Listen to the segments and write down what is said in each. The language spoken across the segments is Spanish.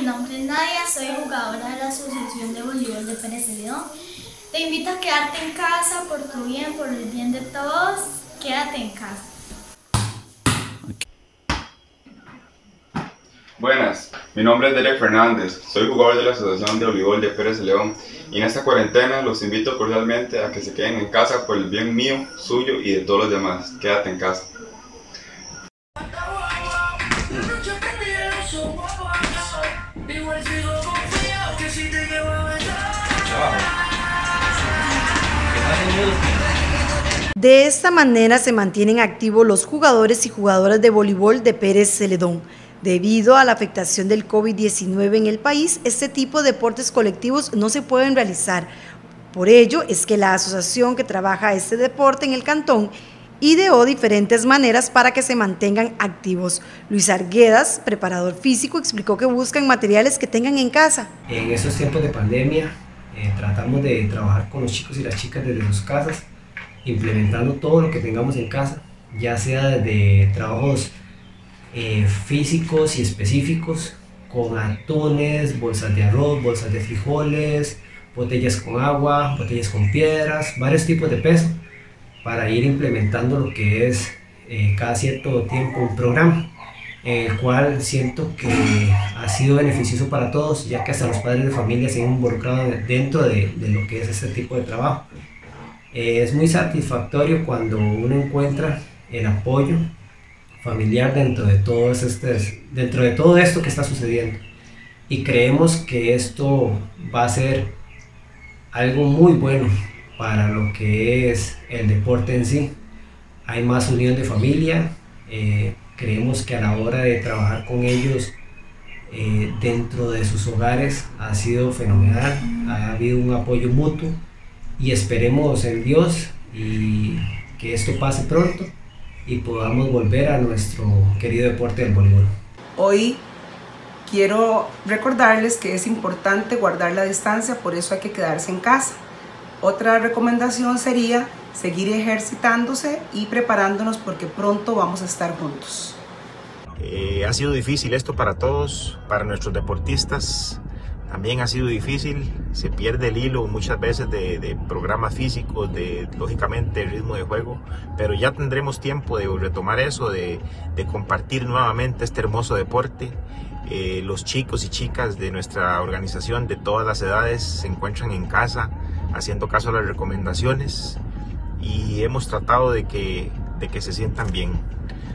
mi nombre es Nadia, soy jugadora de la Asociación de Voleibol de Pérez León. Te invito a quedarte en casa por tu bien, por el bien de todos. Quédate en casa. Buenas, mi nombre es Derek Fernández, soy jugador de la Asociación de Voleibol de Pérez León y en esta cuarentena los invito cordialmente a que se queden en casa por el bien mío, suyo y de todos los demás. Quédate en casa. De esta manera se mantienen activos los jugadores y jugadoras de voleibol de Pérez Celedón. Debido a la afectación del COVID-19 en el país, este tipo de deportes colectivos no se pueden realizar. Por ello es que la asociación que trabaja este deporte en el cantón ideó diferentes maneras para que se mantengan activos. Luis Arguedas, preparador físico, explicó que buscan materiales que tengan en casa. En estos tiempos de pandemia eh, tratamos de trabajar con los chicos y las chicas desde sus casas, implementando todo lo que tengamos en casa, ya sea desde trabajos eh, físicos y específicos, con atunes, bolsas de arroz, bolsas de frijoles, botellas con agua, botellas con piedras, varios tipos de peso para ir implementando lo que es eh, cada cierto tiempo un programa, el cual siento que ha sido beneficioso para todos, ya que hasta los padres de familia se han involucrado dentro de, de lo que es este tipo de trabajo. Eh, es muy satisfactorio cuando uno encuentra el apoyo familiar dentro de, todo este, dentro de todo esto que está sucediendo. Y creemos que esto va a ser algo muy bueno para lo que es el deporte en sí. Hay más unión de familia, eh, creemos que a la hora de trabajar con ellos eh, dentro de sus hogares ha sido fenomenal, ha habido un apoyo mutuo y esperemos en Dios y que esto pase pronto y podamos volver a nuestro querido deporte del voleibol. Hoy quiero recordarles que es importante guardar la distancia, por eso hay que quedarse en casa. Otra recomendación sería seguir ejercitándose y preparándonos porque pronto vamos a estar juntos. Eh, ha sido difícil esto para todos, para nuestros deportistas. También ha sido difícil, se pierde el hilo muchas veces de, de, programas físicos, de lógicamente el ritmo de juego, pero ya tendremos tiempo de retomar eso, de, compartir nuevamente este hermoso deporte. Eh, los chicos y chicas de nuestra organización de todas las edades se encuentran en casa haciendo caso a las recomendaciones y hemos tratado de que, de que se sientan bien.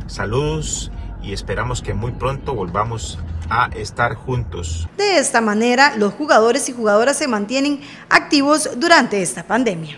Saludos y esperamos que muy pronto volvamos a estar juntos. De esta manera, los jugadores y jugadoras se mantienen activos durante esta pandemia.